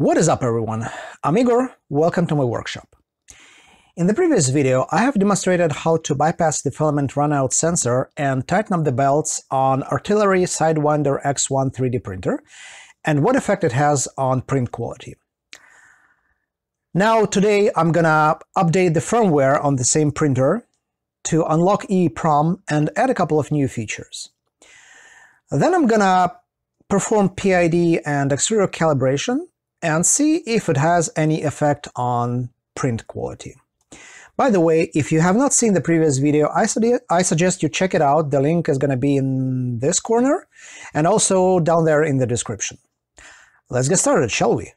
What is up everyone? I'm Igor, welcome to my workshop. In the previous video, I have demonstrated how to bypass the filament runout sensor and tighten up the belts on Artillery Sidewinder X1 3D printer, and what effect it has on print quality. Now today I'm gonna update the firmware on the same printer to unlock EEPROM and add a couple of new features. Then I'm gonna perform PID and extruder calibration and see if it has any effect on print quality. By the way, if you have not seen the previous video, I, I suggest you check it out. The link is going to be in this corner and also down there in the description. Let's get started, shall we?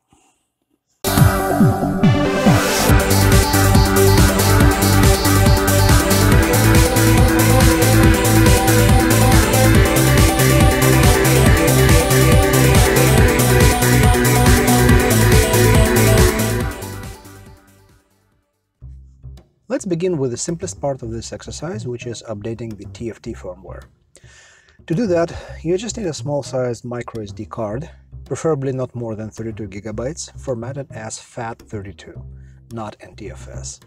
Let's begin with the simplest part of this exercise, which is updating the TFT firmware. To do that, you just need a small-sized microSD card, preferably not more than 32 gigabytes, formatted as FAT32, not NTFS.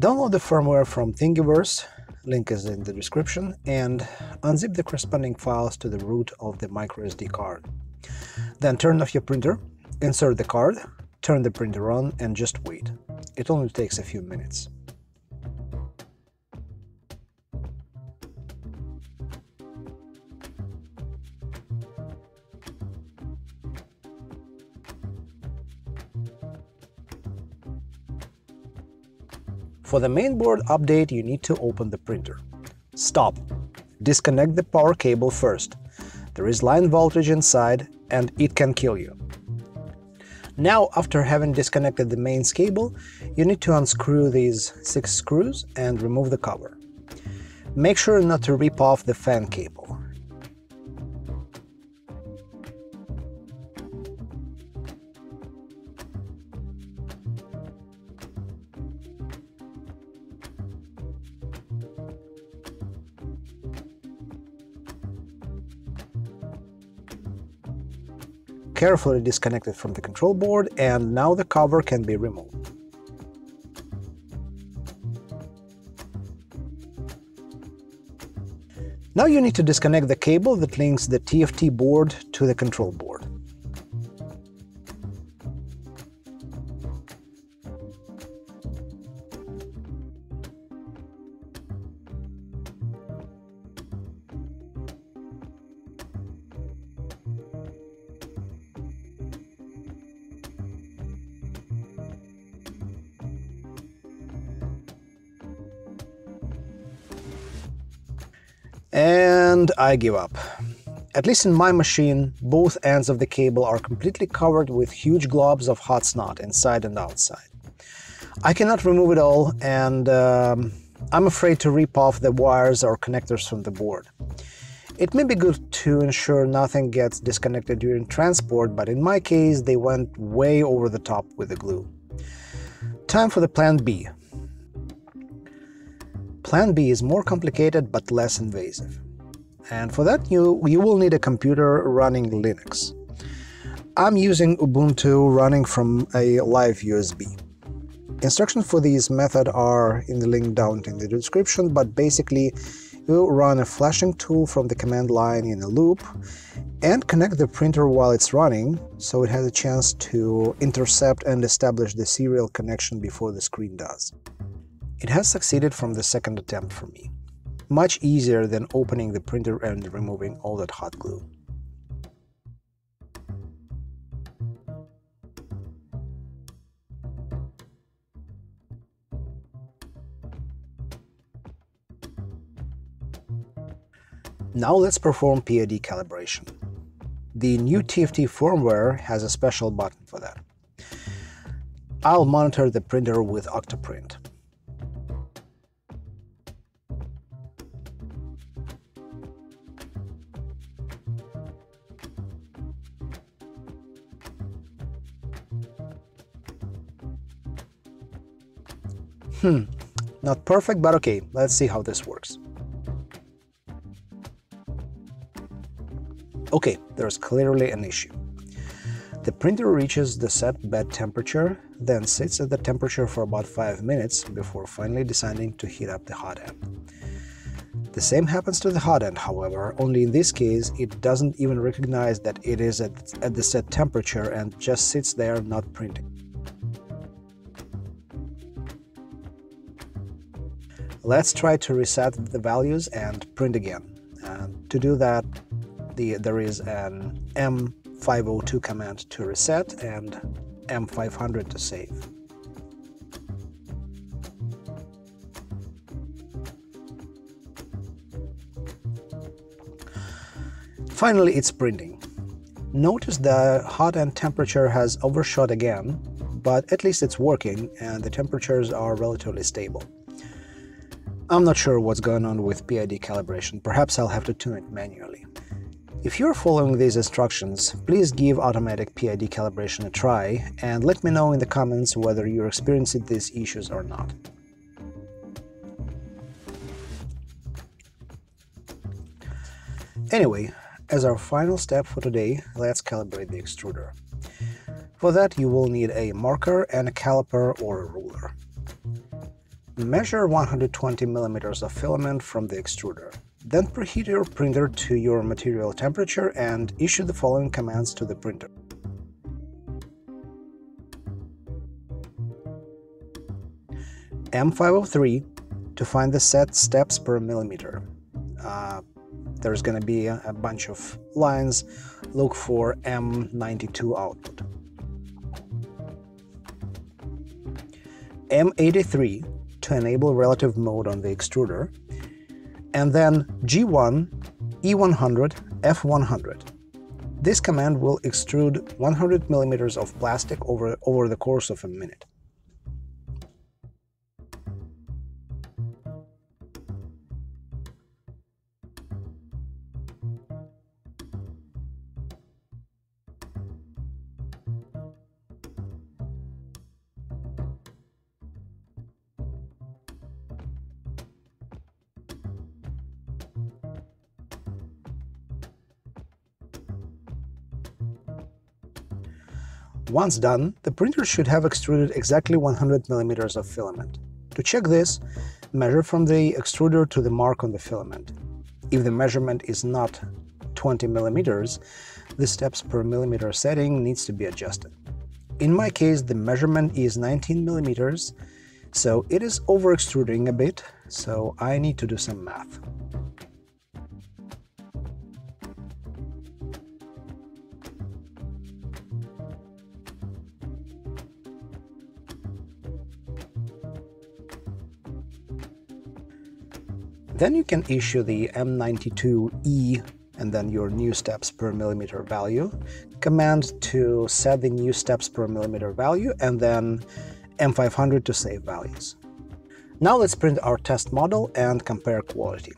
Download the firmware from Thingiverse, link is in the description, and unzip the corresponding files to the root of the microSD card. Then turn off your printer, insert the card, turn the printer on and just wait. It only takes a few minutes. For the mainboard update, you need to open the printer. Stop. Disconnect the power cable first. There is line voltage inside, and it can kill you. Now, after having disconnected the mains cable, you need to unscrew these six screws and remove the cover. Make sure not to rip off the fan cable. Carefully disconnected from the control board and now the cover can be removed. Now you need to disconnect the cable that links the TFT board to the control board. And I give up. At least in my machine, both ends of the cable are completely covered with huge globs of hot snot inside and outside. I cannot remove it all, and um, I'm afraid to rip off the wires or connectors from the board. It may be good to ensure nothing gets disconnected during transport, but in my case they went way over the top with the glue. Time for the plan B. Plan B is more complicated but less invasive. And for that, you, you will need a computer running Linux. I'm using Ubuntu running from a live USB. Instructions for this method are in the link down in the description, but basically you run a flashing tool from the command line in a loop and connect the printer while it's running so it has a chance to intercept and establish the serial connection before the screen does. It has succeeded from the second attempt for me. Much easier than opening the printer and removing all that hot glue. Now let's perform PID calibration. The new TFT firmware has a special button for that. I'll monitor the printer with Octoprint. Hmm, not perfect, but okay, let's see how this works. Okay, there's clearly an issue. The printer reaches the set bed temperature, then sits at the temperature for about 5 minutes before finally deciding to heat up the hot end. The same happens to the hot end, however, only in this case it doesn't even recognize that it is at, at the set temperature and just sits there not printing. Let's try to reset the values and print again. And to do that, the, there is an M502 command to reset and M500 to save. Finally, it's printing. Notice the hot end temperature has overshot again, but at least it's working and the temperatures are relatively stable. I'm not sure what's going on with PID calibration, perhaps I'll have to tune it manually. If you're following these instructions, please give automatic PID calibration a try and let me know in the comments whether you're experiencing these issues or not. Anyway, as our final step for today, let's calibrate the extruder. For that you will need a marker and a caliper or a ruler. Measure 120 mm of filament from the extruder. Then preheat your printer to your material temperature and issue the following commands to the printer. M503 to find the set steps per millimeter. Uh, there's going to be a, bunch of lines. Look for M92 output. M83 to enable relative mode on the extruder, and then G1, E100, F100. This command will extrude 100 millimeters of plastic over, over the course of a minute. Once done, the printer should have extruded exactly 100 millimeters of filament. To check this, measure from the extruder to the mark on the filament. If the measurement is not 20 millimeters, the steps per millimeter setting needs to be adjusted. In my case, the measurement is 19 millimeters, so it is over extruding a bit, so I need to do some math. Then you can issue the M92E and then your new steps per millimeter value command to set the new steps per millimeter value and then M500 to save values. Now let's print our test model and compare quality.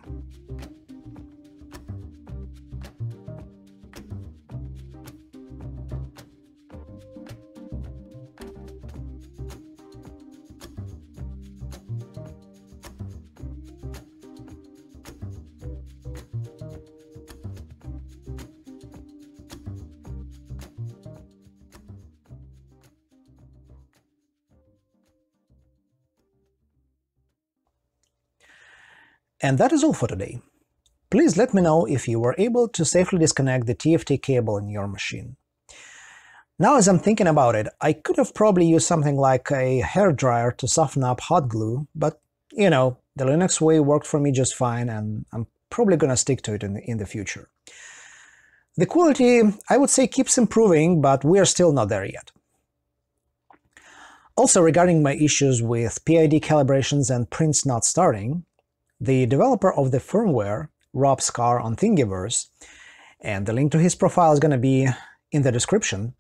And that is all for today. Please let me know if you were able to safely disconnect the TFT cable in your machine. Now as I'm thinking about it, I could have probably used something like a hair dryer to soften up hot glue, but you know, the Linux way worked for me just fine and I'm probably gonna stick to it in the, in the future. The quality, I would say, keeps improving, but we are still not there yet. Also, regarding my issues with PID calibrations and prints not starting, the developer of the firmware, Robscar on Thingiverse, and the link to his profile is going to be in the description,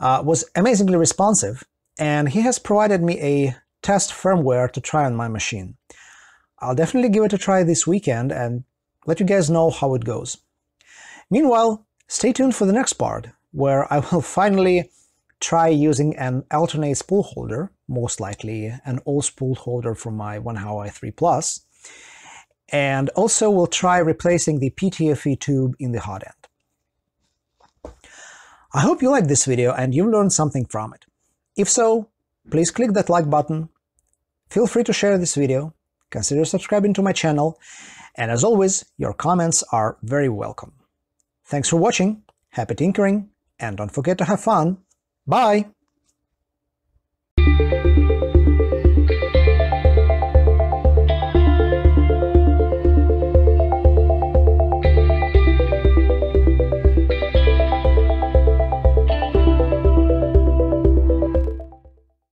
uh, was amazingly responsive, and he has provided me a test firmware to try on my machine. I'll definitely give it a try this weekend and let you guys know how it goes. Meanwhile, stay tuned for the next part, where I will finally try using an alternate spool holder, most likely an old spool holder from my Wanhao i3 Plus, and also we'll try replacing the PTFE tube in the hot end. I hope you liked this video and you learned something from it. If so, please click that like button, feel free to share this video, consider subscribing to my channel, and as always, your comments are very welcome. Thanks for watching, happy tinkering, and don't forget to have fun! Bye!